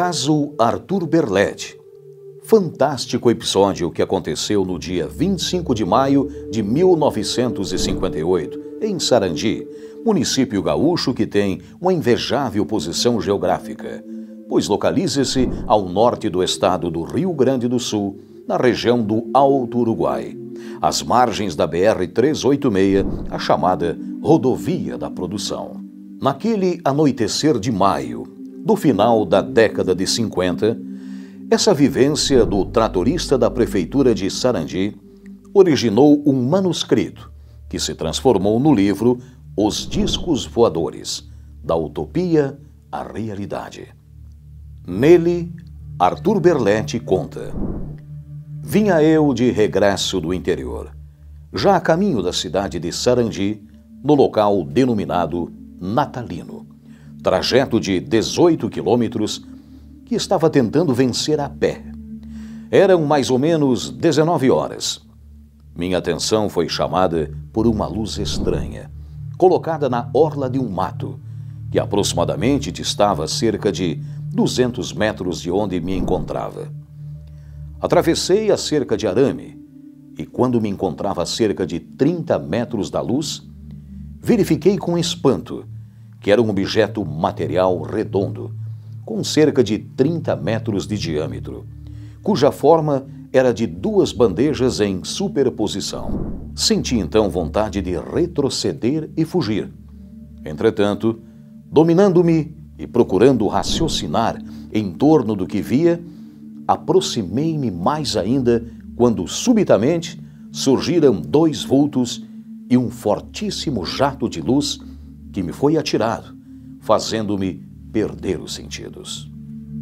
Caso Arthur Berlet. Fantástico episódio que aconteceu no dia 25 de maio de 1958, em Sarandi, município gaúcho que tem uma invejável posição geográfica, pois localiza-se ao norte do estado do Rio Grande do Sul, na região do Alto Uruguai, às margens da BR-386, a chamada Rodovia da Produção. Naquele anoitecer de maio, do final da década de 50, essa vivência do tratorista da prefeitura de Sarandi originou um manuscrito que se transformou no livro Os Discos Voadores, da utopia à realidade. Nele, Arthur Berletti conta: Vinha eu de regresso do interior, já a caminho da cidade de Sarandi, no local denominado Natalino, trajeto de 18 quilômetros que estava tentando vencer a pé. Eram mais ou menos 19 horas. Minha atenção foi chamada por uma luz estranha, colocada na orla de um mato, que aproximadamente distava cerca de 200 metros de onde me encontrava. Atravessei a cerca de arame e, quando me encontrava a cerca de 30 metros da luz, verifiquei com espanto que era um objeto material redondo, com cerca de 30 metros de diâmetro, cuja forma era de duas bandejas em superposição. Senti então vontade de retroceder e fugir. Entretanto, dominando-me e procurando raciocinar em torno do que via, aproximei-me mais ainda quando subitamente surgiram dois vultos e um fortíssimo jato de luz que me foi atirado, fazendo-me perder os sentidos.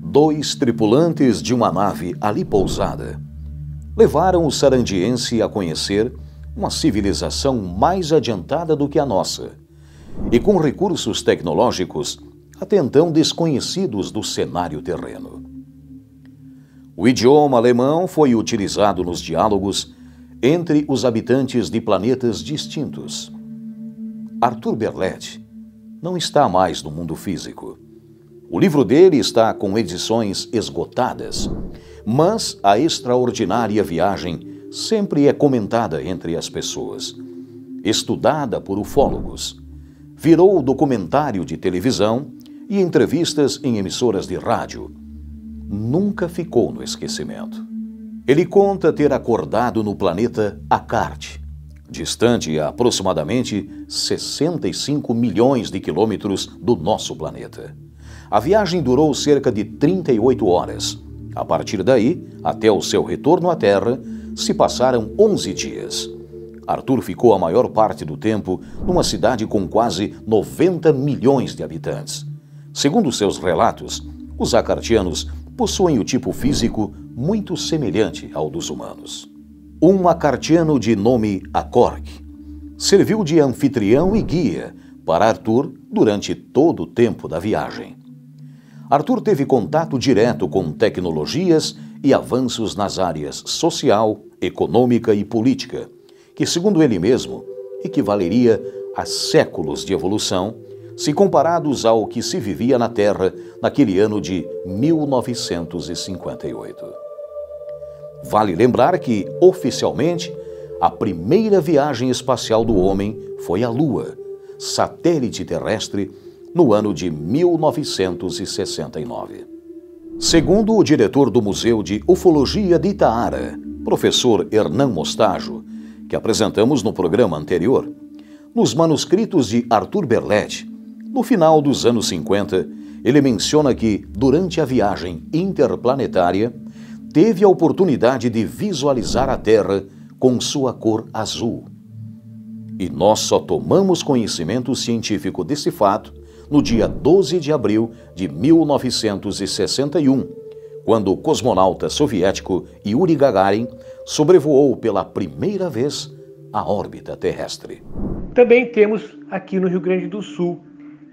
Dois tripulantes de uma nave ali pousada levaram o sarandiense a conhecer uma civilização mais adiantada do que a nossa e com recursos tecnológicos até então desconhecidos do cenário terreno. O idioma alemão foi utilizado nos diálogos entre os habitantes de planetas distintos. Arthur Berlet não está mais no mundo físico. O livro dele está com edições esgotadas, mas a extraordinária viagem sempre é comentada entre as pessoas. Estudada por ufólogos, virou documentário de televisão e entrevistas em emissoras de rádio. Nunca ficou no esquecimento. Ele conta ter acordado no planeta Akart, distante a aproximadamente 65 milhões de quilômetros do nosso planeta. A viagem durou cerca de 38 horas. A partir daí, até o seu retorno à Terra, se passaram 11 dias. Arthur ficou a maior parte do tempo numa cidade com quase 90 milhões de habitantes. Segundo seus relatos, os acartianos possuem o tipo físico muito semelhante ao dos humanos. Um acartiano de nome Akork serviu de anfitrião e guia para Arthur durante todo o tempo da viagem. Arthur teve contato direto com tecnologias e avanços nas áreas social, econômica e política, que, segundo ele mesmo, equivaleria a séculos de evolução se comparados ao que se vivia na Terra naquele ano de 1958. Vale lembrar que, oficialmente, a primeira viagem espacial do homem foi à Lua, satélite terrestre, no ano de 1969. Segundo o diretor do Museu de Ufologia de Itaara, professor Hernan Mostajo, que apresentamos no programa anterior, nos manuscritos de Arthur Berlet, no final dos anos 50, ele menciona que, durante a viagem interplanetária, teve a oportunidade de visualizar a Terra com sua cor azul. E nós só tomamos conhecimento científico desse fato no dia 12 de abril de 1961, quando o cosmonauta soviético Yuri Gagarin sobrevoou pela primeira vez a órbita terrestre. Também temos aqui no Rio Grande do Sul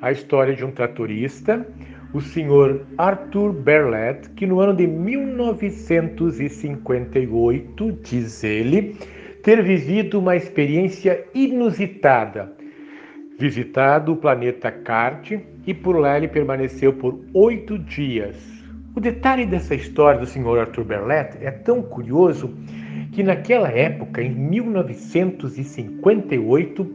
a história de um tratorista, o senhor Arthur Berlet, que no ano de 1958, diz ele, ter vivido uma experiência inusitada. Visitado o planeta Carte e por lá ele permaneceu por oito dias. O detalhe dessa história do Sr. Arthur Berlet é tão curioso que naquela época, em 1958,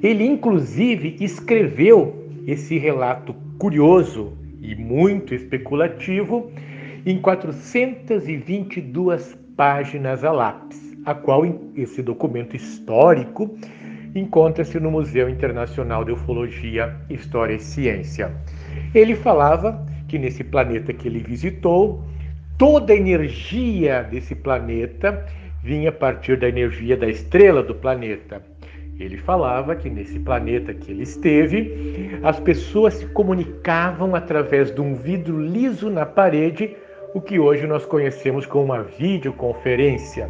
ele inclusive escreveu esse relato curioso e muito especulativo em 422 páginas a lápis, a qual esse documento histórico encontra-se no Museu Internacional de Ufologia, História e Ciência. Ele falava que nesse planeta que ele visitou, toda a energia desse planeta vinha a partir da energia da estrela do planeta. Ele falava que nesse planeta que ele esteve, as pessoas se comunicavam através de um vidro liso na parede, o que hoje nós conhecemos como uma videoconferência.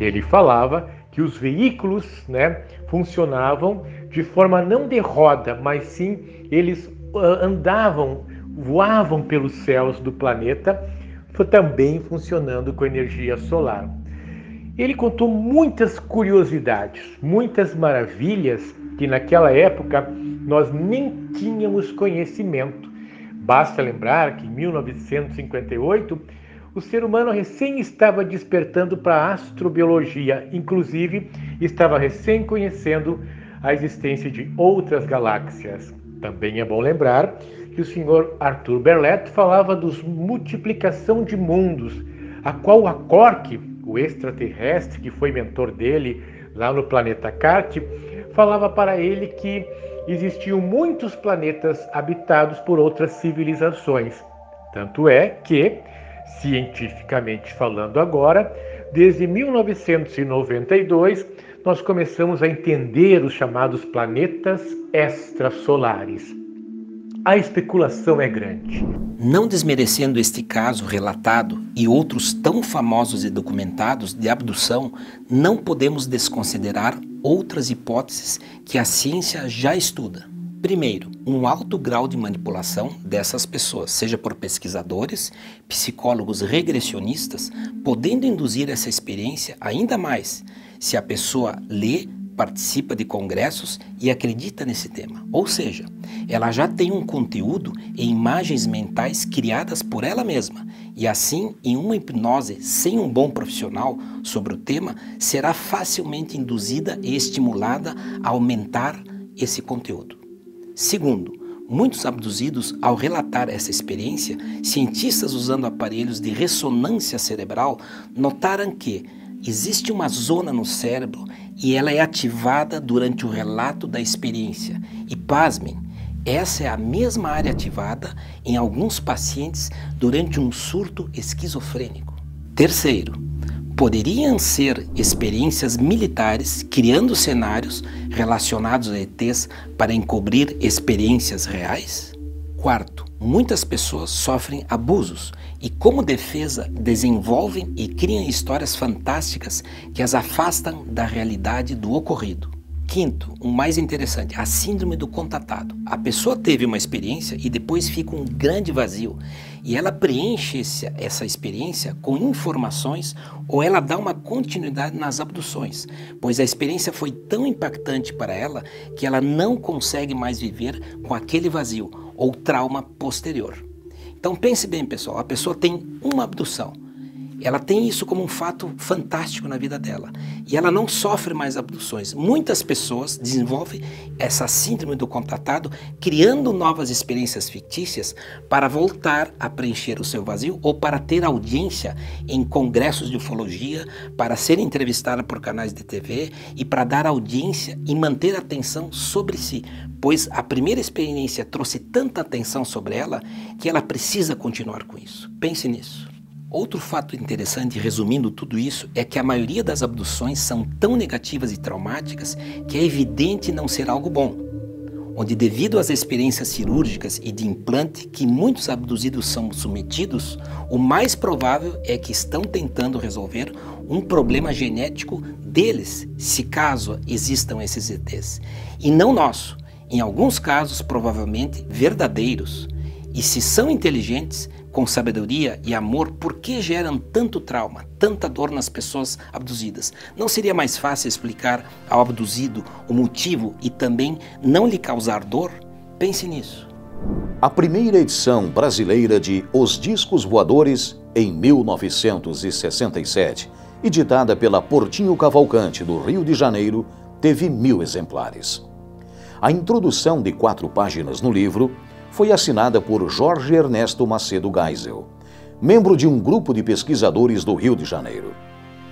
Ele falava que os veículos né, funcionavam de forma não de roda, mas sim eles ah, andavam, voavam pelos céus do planeta, também funcionando com energia solar. Ele contou muitas curiosidades, muitas maravilhas que naquela época nós nem tínhamos conhecimento. Basta lembrar que em 1958 o ser humano recém estava despertando para a astrobiologia, inclusive estava recém conhecendo a existência de outras galáxias. Também é bom lembrar que o senhor Arthur Berlet falava dos multiplicação de mundos, a qual a Cork, o extraterrestre que foi mentor dele lá no planeta Carte, falava para ele que existiam muitos planetas habitados por outras civilizações. Tanto é que, cientificamente falando agora, desde 1992, nós começamos a entender os chamados planetas extrasolares. A especulação é grande. Não desmerecendo este caso relatado e outros tão famosos e documentados de abdução, não podemos desconsiderar outras hipóteses que a ciência já estuda. Primeiro, um alto grau de manipulação dessas pessoas, seja por pesquisadores, psicólogos regressionistas, podendo induzir essa experiência ainda mais se a pessoa lê, participa de congressos e acredita nesse tema. Ou seja, ela já tem um conteúdo e imagens mentais criadas por ela mesma, e assim, em uma hipnose sem um bom profissional sobre o tema, será facilmente induzida e estimulada a aumentar esse conteúdo. Segundo, muitos abduzidos, ao relatar essa experiência, cientistas usando aparelhos de ressonância cerebral notaram que existe uma zona no cérebro e ela é ativada durante o relato da experiência. E pasmem, essa é a mesma área ativada em alguns pacientes durante um surto esquizofrênico. Terceiro, poderiam ser experiências militares criando cenários relacionados a ETs para encobrir experiências reais? Quarto, muitas pessoas sofrem abusos e, como defesa, desenvolvem e criam histórias fantásticas que as afastam da realidade do ocorrido. Quinto, o mais interessante, a síndrome do contatado. A pessoa teve uma experiência e depois fica um grande vazio. E ela preenche esse, essa experiência com informações ou ela dá uma continuidade nas abduções, pois a experiência foi tão impactante para ela que ela não consegue mais viver com aquele vazio ou trauma posterior. Então pense bem, pessoal, a pessoa tem uma abdução ela tem isso como um fato fantástico na vida dela. E ela não sofre mais abduções. Muitas pessoas desenvolvem essa síndrome do contatado, criando novas experiências fictícias para voltar a preencher o seu vazio ou para ter audiência em congressos de ufologia, para ser entrevistada por canais de TV e para dar audiência e manter atenção sobre si, pois a primeira experiência trouxe tanta atenção sobre ela que ela precisa continuar com isso. Pense nisso. Outro fato interessante, resumindo tudo isso, é que a maioria das abduções são tão negativas e traumáticas que é evidente não ser algo bom. Onde, devido às experiências cirúrgicas e de implante que muitos abduzidos são submetidos, o mais provável é que estão tentando resolver um problema genético deles, se caso existam esses ETs, e não nosso, em alguns casos provavelmente verdadeiros. E se são inteligentes, com sabedoria e amor, por que geram tanto trauma, tanta dor nas pessoas abduzidas? Não seria mais fácil explicar ao abduzido o motivo e também não lhe causar dor? Pense nisso. a primeira edição brasileira de Os Discos Voadores, em 1967, editada pela Portinho Cavalcante, do Rio de Janeiro, teve mil exemplares. A introdução de quatro páginas no livro foi assinada por Jorge Ernesto Macedo Geisel, membro de um grupo de pesquisadores do Rio de Janeiro.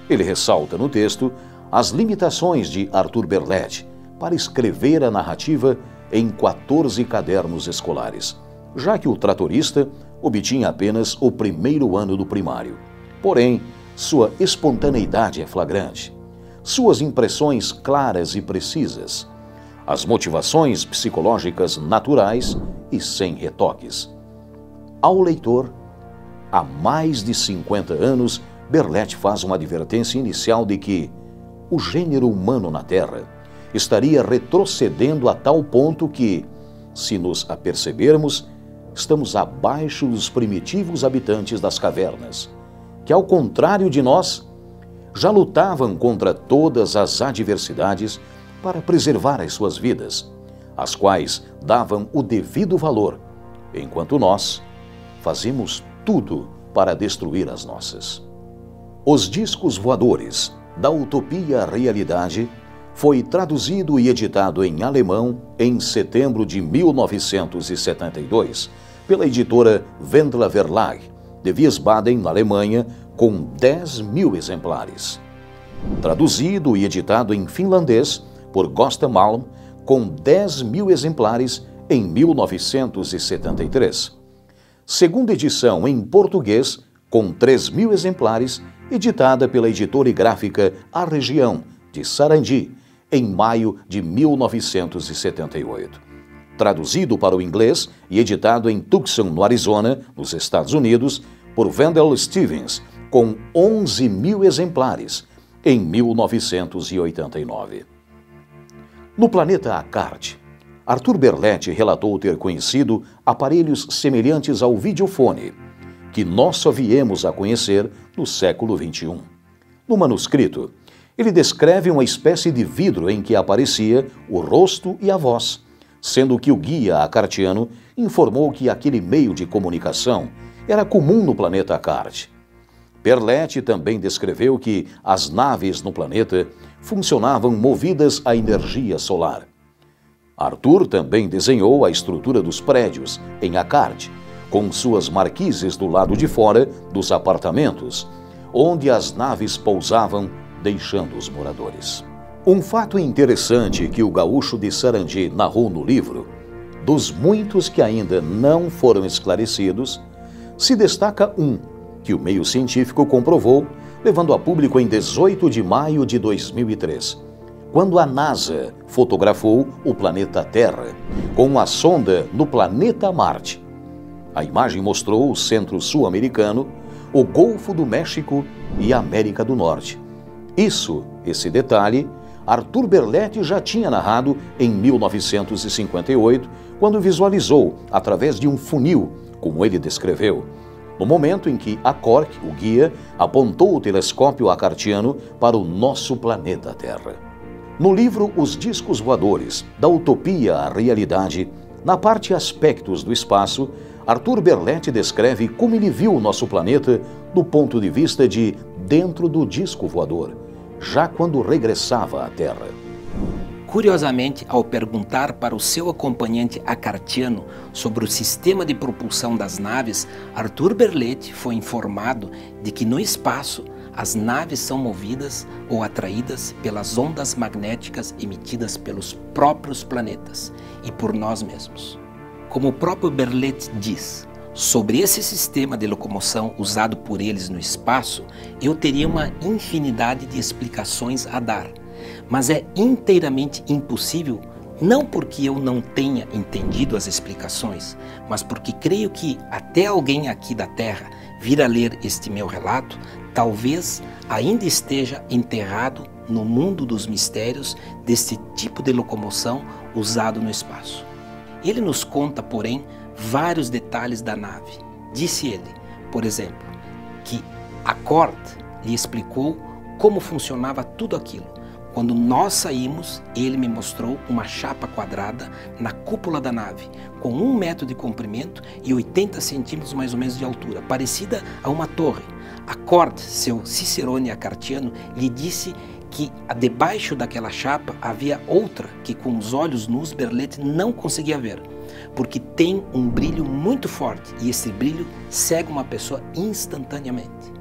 Ele ressalta no texto as limitações de Arthur Berlet para escrever a narrativa em 14 cadernos escolares, já que o tratorista obtinha apenas o primeiro ano do primário. Porém, sua espontaneidade é flagrante, suas impressões claras e precisas, as motivações psicológicas naturais e sem retoques. Ao leitor, há mais de 50 anos, Berlet faz uma advertência inicial de que o gênero humano na Terra estaria retrocedendo a tal ponto que, se nos apercebermos, estamos abaixo dos primitivos habitantes das cavernas, que, ao contrário de nós, já lutavam contra todas as adversidades para preservar as suas vidas, as quais davam o devido valor, enquanto nós fazemos tudo para destruir as nossas. Os discos voadores da utopia à realidade foi traduzido e editado em alemão em setembro de 1972 pela editora Wendler Verlag, de Wiesbaden, na Alemanha, com 10 mil exemplares. Traduzido e editado em finlandês por Gosta Malm, com 10 mil exemplares em 1973. Segunda edição em português, com 3 mil exemplares, editada pela editora e gráfica A Região, de Sarandi, em maio de 1978. Traduzido para o inglês e editado em Tucson, no Arizona, nos Estados Unidos, por Wendell Stevens, com 11 mil exemplares, em 1989. No planeta Akard, Arthur Berletti relatou ter conhecido aparelhos semelhantes ao videofone, que nós só viemos a conhecer no século XXI. No manuscrito, ele descreve uma espécie de vidro em que aparecia o rosto e a voz, sendo que o guia acartiano informou que aquele meio de comunicação era comum no planeta Akart. Berletti também descreveu que as naves no planeta funcionavam movidas à energia solar. Arthur também desenhou a estrutura dos prédios em Akart, com suas marquises do lado de fora dos apartamentos, onde as naves pousavam, deixando os moradores. Um fato interessante que o gaúcho de Sarandi narrou no livro, dos muitos que ainda não foram esclarecidos, se destaca um que o meio científico comprovou, levando a público em 18 de maio de 2003, quando a NASA fotografou o planeta Terra com uma sonda no planeta Marte a imagem mostrou o centro sul-americano, o Golfo do México e a América do Norte. Isso, esse detalhe, Arthur Berletti já tinha narrado em 1958, quando visualizou, através de um funil, como ele descreveu, no momento em que a Cork, o guia, apontou o telescópio acartiano para o nosso planeta Terra. No livro Os Discos Voadores, da Utopia à Realidade, na parte Aspectos do Espaço, Arthur Berletti descreve como ele viu o nosso planeta do ponto de vista de dentro do disco voador, já quando regressava à Terra. Curiosamente, ao perguntar para o seu acompanhante acartiano sobre o sistema de propulsão das naves, Arthur Berletti foi informado de que no espaço as naves são movidas ou atraídas pelas ondas magnéticas emitidas pelos próprios planetas e por nós mesmos. Como o próprio Berlet diz, sobre esse sistema de locomoção usado por eles no espaço, eu teria uma infinidade de explicações a dar, mas é inteiramente impossível não porque eu não tenha entendido as explicações, mas porque creio que até alguém aqui da Terra vir a ler este meu relato, talvez ainda esteja enterrado no mundo dos mistérios deste tipo de locomoção usado no espaço. Ele nos conta, porém, vários detalhes da nave. Disse ele, por exemplo, que a Cort lhe explicou como funcionava tudo aquilo, Quando nós saímos, ele me mostrou uma chapa quadrada na cúpula da nave, com um metro de comprimento e 80 centímetros mais ou menos de altura, parecida a uma torre. A Cord, seu Cicerone acartiano, lhe disse que debaixo daquela chapa havia outra que com os olhos nus Berlete não conseguia ver, porque tem um brilho muito forte e esse brilho cega uma pessoa instantaneamente.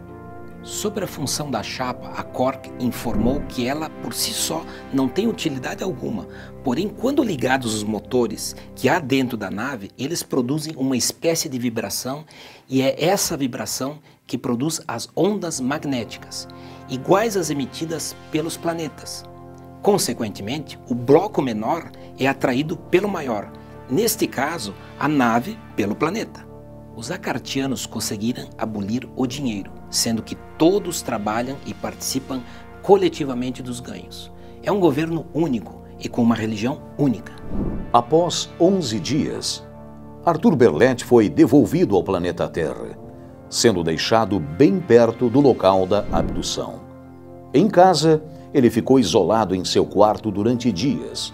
Sobre a função da chapa, a Cork informou que ela por si só não tem utilidade alguma, porém, quando ligados os motores que há dentro da nave, eles produzem uma espécie de vibração e é essa vibração que produz as ondas magnéticas, iguais às emitidas pelos planetas. Consequentemente, o bloco menor é atraído pelo maior, neste caso, a nave pelo planeta. Os acartianos conseguiram abolir o dinheiro, sendo que todos trabalham e participam coletivamente dos ganhos. É um governo único e com uma religião única. Após 11 dias, Arthur Berlet foi devolvido ao planeta Terra, sendo deixado bem perto do local da abdução. Em casa, ele ficou isolado em seu quarto durante dias,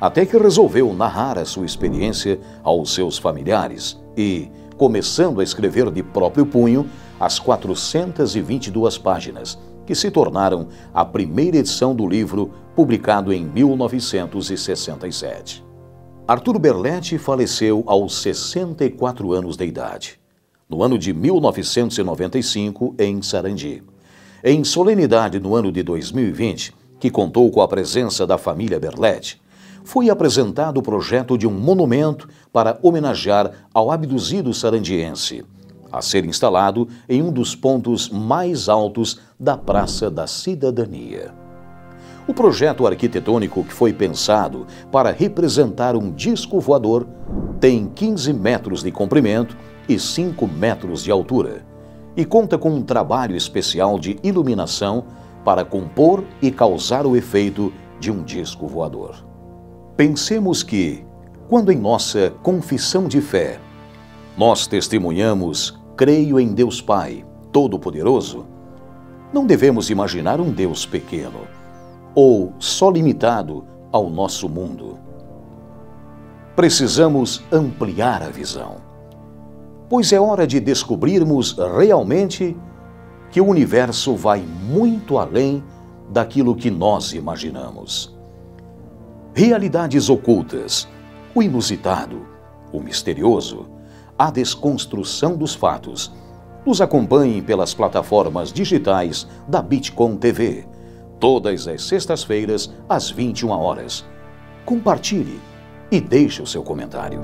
até que resolveu narrar a sua experiência aos seus familiares e, começando a escrever de próprio punho as 422 páginas, que se tornaram a primeira edição do livro, publicado em 1967. Arturo Berletti faleceu aos 64 anos de idade, no ano de 1995, em Sarandi. Em solenidade no ano de 2020, que contou com a presença da família Berletti, foi apresentado o projeto de um monumento para homenagear ao abduzido sarandiense, a ser instalado em um dos pontos mais altos da Praça da Cidadania. O projeto arquitetônico que foi pensado para representar um disco voador tem 15 metros de comprimento e 5 metros de altura e conta com um trabalho especial de iluminação para compor e causar o efeito de um disco voador. Pensemos que, quando em nossa confissão de fé, nós testemunhamos, creio em Deus Pai, Todo-Poderoso, não devemos imaginar um Deus pequeno ou só limitado ao nosso mundo. Precisamos ampliar a visão, pois é hora de descobrirmos realmente que o universo vai muito além daquilo que nós imaginamos realidades ocultas, o inusitado, o misterioso, a desconstrução dos fatos. Nos acompanhem pelas plataformas digitais da Bitcom TV, todas as sextas-feiras, às 21 horas. Compartilhe e deixe o seu comentário.